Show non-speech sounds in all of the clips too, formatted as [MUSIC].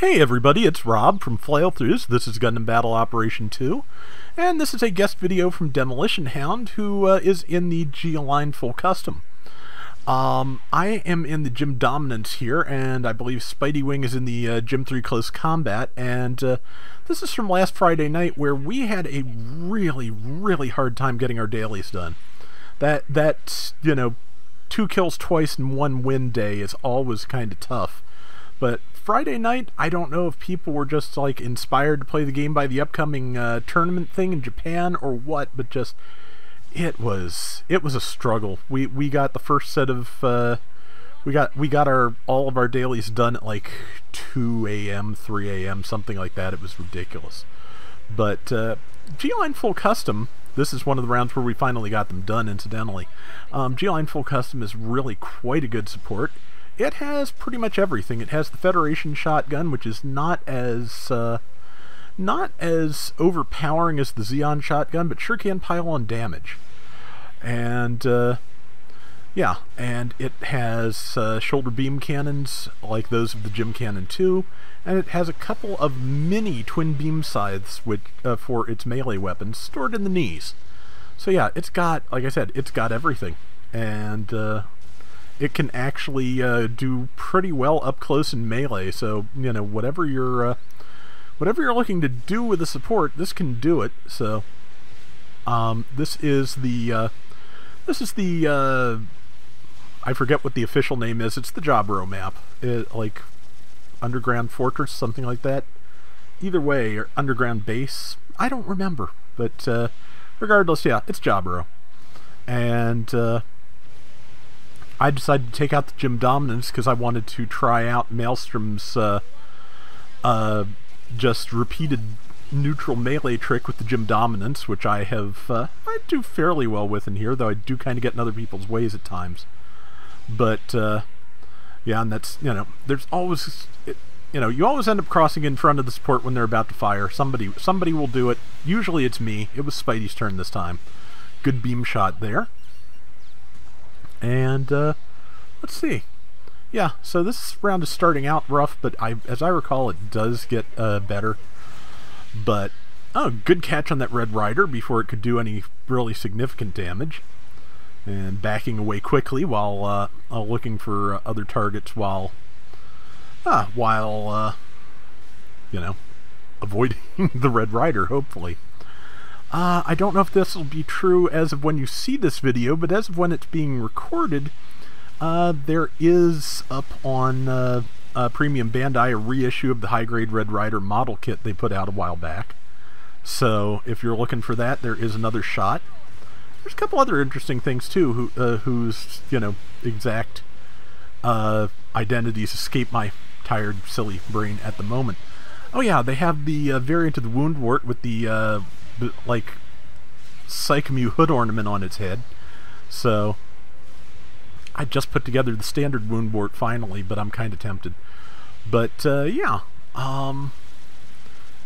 Hey everybody, it's Rob from Flailthroughs. This is Gundam Battle Operation 2, and this is a guest video from Demolition Hound, who uh, is in the G-Line Full Custom. Um, I am in the GM Dominance here, and I believe Spidey Wing is in the uh, GM 3 Close Combat, and uh, this is from last Friday night where we had a really, really hard time getting our dailies done. That, that you know, two kills twice in one win day is always kind of tough. But Friday night, I don't know if people were just like inspired to play the game by the upcoming uh, tournament thing in Japan or what, but just it was it was a struggle. We we got the first set of uh, we got we got our all of our dailies done at like 2 a.m., 3 a.m., something like that. It was ridiculous. But uh, G-Line Full Custom, this is one of the rounds where we finally got them done, incidentally. Um, G-Line Full Custom is really quite a good support it has pretty much everything. It has the Federation shotgun, which is not as uh, not as overpowering as the Zeon shotgun, but sure can pile on damage. And uh, yeah, and it has uh, shoulder beam cannons like those of the GM Cannon 2, and it has a couple of mini twin beam scythes which, uh, for its melee weapons stored in the knees. So yeah, it's got, like I said, it's got everything. And uh, it can actually uh, do pretty well up close in melee. So you know whatever you're uh, whatever you're looking to do with the support, this can do it. So um, this is the uh, this is the uh, I forget what the official name is. It's the Jaburo map, it, like underground fortress, something like that. Either way, or underground base. I don't remember, but uh, regardless, yeah, it's Jaburo, and uh, I decided to take out the GM Dominance because I wanted to try out Maelstrom's uh, uh, just repeated neutral melee trick with the GM Dominance, which I have uh, I do fairly well with in here, though I do kind of get in other people's ways at times. But uh, yeah, and that's you know, there's always it, you know, you always end up crossing in front of the support when they're about to fire. Somebody somebody will do it. Usually it's me. It was Spidey's turn this time. Good beam shot there. And uh, let's see. Yeah, so this round is starting out rough, but I, as I recall, it does get uh, better. But, oh, good catch on that Red Rider before it could do any really significant damage. And backing away quickly while uh, looking for other targets while, ah, while, uh, you know, avoiding [LAUGHS] the Red Rider, hopefully. Uh, I don't know if this will be true as of when you see this video, but as of when it's being recorded, uh, there is up on uh, uh, Premium Bandai a reissue of the high-grade Red Rider model kit they put out a while back. So if you're looking for that, there is another shot. There's a couple other interesting things too, who, uh, whose you know exact uh, identities escape my tired, silly brain at the moment. Oh yeah, they have the variant of the Woundwort with the like Psychommu hood ornament on its head. So I just put together the standard Woundwort finally, but I'm kind of tempted. But uh, yeah, um,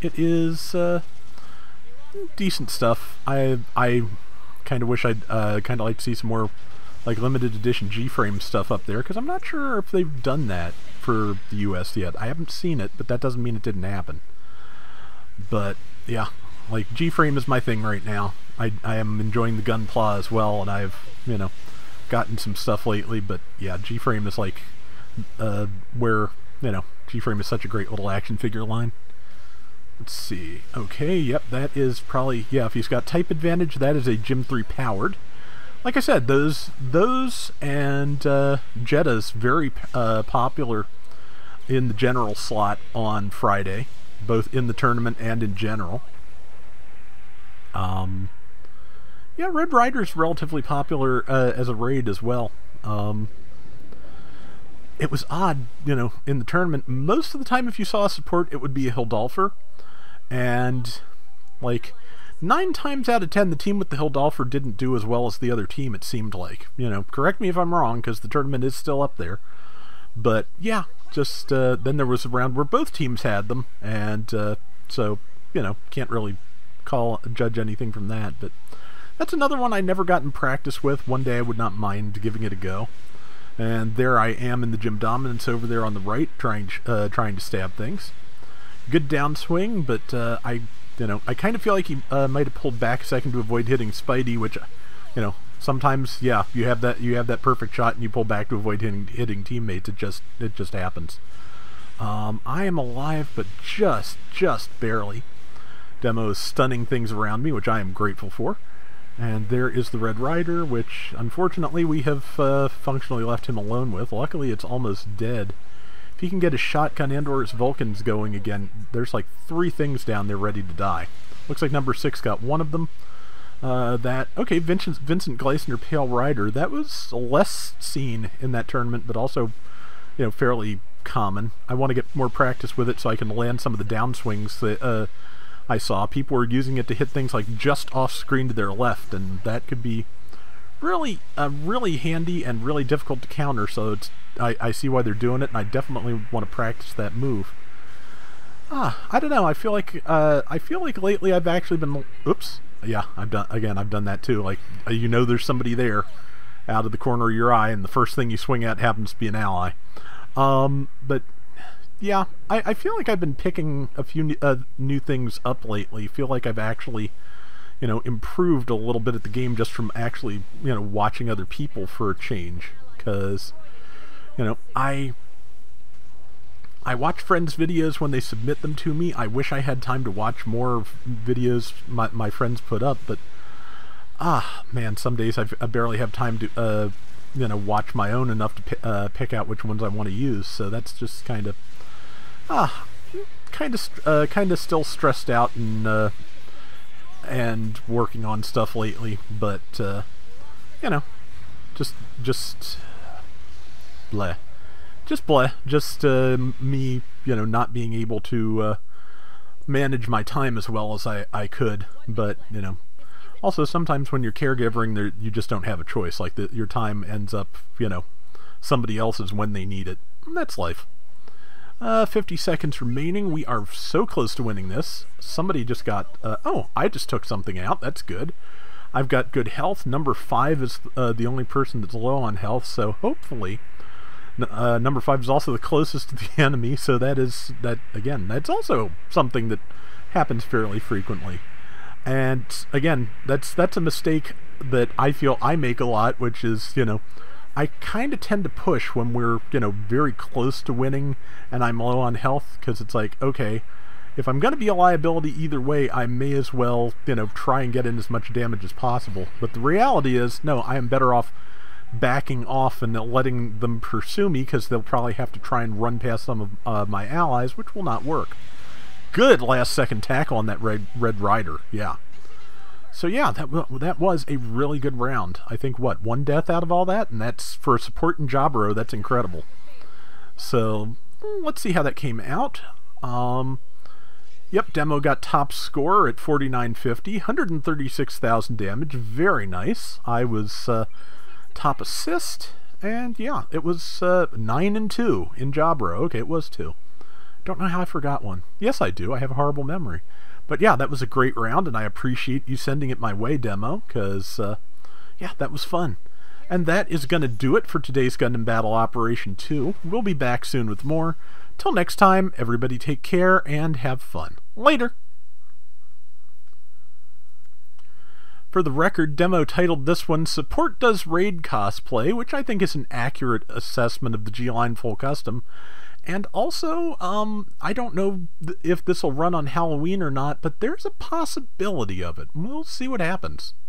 it is uh, decent stuff. I I kind of wish I'd uh, kind of like to see some more like limited edition G-frame stuff up there because I'm not sure if they've done that for the U.S. yet. I haven't seen it, but that doesn't mean it didn't happen. But yeah, like G-frame is my thing right now. I I am enjoying the Gunpla as well, and I've you know gotten some stuff lately. But yeah, G-frame is like uh, where you know G-frame is such a great little action figure line. Let's see. Okay, yep, that is probably yeah. If he's got type advantage, that is a GM three powered. Like I said, those those and uh, Jesta's very uh, popular in the general slot on Friday, both in the tournament and in general. Um, yeah, Red Rider's relatively popular uh, as a raid as well. Um, it was odd, you know, in the tournament. Most of the time, if you saw a support, it would be a Hildolfr. And, like, nine times out of ten, the team with the Hildolfr didn't do as well as the other team, it seemed like. You know, correct me if I'm wrong, because the tournament is still up there. But, yeah, just, uh, then there was a round where both teams had them, and, uh, so, you know, can't really call judge anything from that, but that's another one I never got in practice with. One day I would not mind giving it a go. And there I am in the GM Dominance over there on the right, trying uh, trying to stab things. good downswing, but uh, I, you know, I kind of feel like he uh, might have pulled back a second to avoid hitting Spidey, which, you know, sometimes, yeah, you have that you have that perfect shot and you pull back to avoid hitting hitting teammates. It just it just happens. Um, I am alive, but just just barely. Demo is stunning things around me, which I am grateful for. And there is the Red Rider, which unfortunately we have uh, functionally left him alone with. Luckily, it's almost dead. If he can get his shotgun and or his Vulcans going again, there's like three things down there ready to die. Looks like number six got one of them. Uh, that, okay, Vincent, Vincent Gleisner, Pale Rider, that was less seen in that tournament, but also, you know, fairly common. I want to get more practice with it so I can land some of the downswings that, uh, I saw. People were using it to hit things like just off screen to their left, and that could be really, uh, really handy and really difficult to counter. So I, I see why they're doing it, and I definitely want to practice that move. Ah, I don't know. I feel like uh, I feel like lately I've actually been. Oops. Yeah, I've done again. I've done that too. Like uh, you know, there's somebody there, out of the corner of your eye, and the first thing you swing at happens to be an ally. Um, but yeah, I, I feel like I've been picking a few new, uh, new things up lately. feel like I've actually, you know, improved a little bit at the game just from actually, you know, watching other people for a change. Because, you know, I I watch friends' videos when they submit them to me. I wish I had time to watch more videos my, my friends put up, but ah, man, some days I've, i barely have time to, uh, you know, watch my own enough to uh, pick out which ones I want to use. So that's just kind of ah, kind of, uh, kind of still stressed out and uh, and working on stuff lately, but uh, you know, just just bleh, just bleh, just uh, me, you know, not being able to uh, manage my time as well as I I could, but you know. Also, sometimes when you're caregiving, there you just don't have a choice. Like the, your time ends up, you know, somebody else's when they need it. That's life. Uh, 50 seconds remaining. We are so close to winning this. Somebody just got... Uh, oh, I just took something out. That's good. I've got good health. Number 5 is uh, the only person that's low on health, so hopefully... Uh, number 5 is also the closest to the [LAUGHS] enemy, so that is... that Again, that's also something that happens fairly frequently. And, again, that's that's a mistake that I feel I make a lot, which is, you know I kind of tend to push when we're, you know, very close to winning and I'm low on health because it's like, okay, if I'm going to be a liability either way, I may as well, you know, try and get in as much damage as possible. But the reality is, no, I am better off backing off and letting them pursue me because they'll probably have to try and run past some of uh, my allies, which will not work. Good last second tackle on that Red, Red Rider, yeah. So yeah, that that was a really good round. I think what one death out of all that, and that's for support in Jaburo. That's incredible. So let's see how that came out. Um, yep, demo got top score at 4950, 136,000 damage. Very nice. I was uh, top assist, and yeah, it was uh, nine and two in Jaburo. Okay, it was two. Don't know how I forgot one. Yes, I do. I have a horrible memory. But yeah, that was a great round, and I appreciate you sending it my way, demo, because, uh, yeah, that was fun. And that is going to do it for today's Gundam Battle Operation 2. We'll be back soon with more. Till next time, everybody take care and have fun. Later! For the record, demo titled this one Support Does Raid Cosplay, which I think is an accurate assessment of the G-Line Full Custom. And also, um, I don't know if this will run on Halloween or not, but there's a possibility of it. We'll see what happens.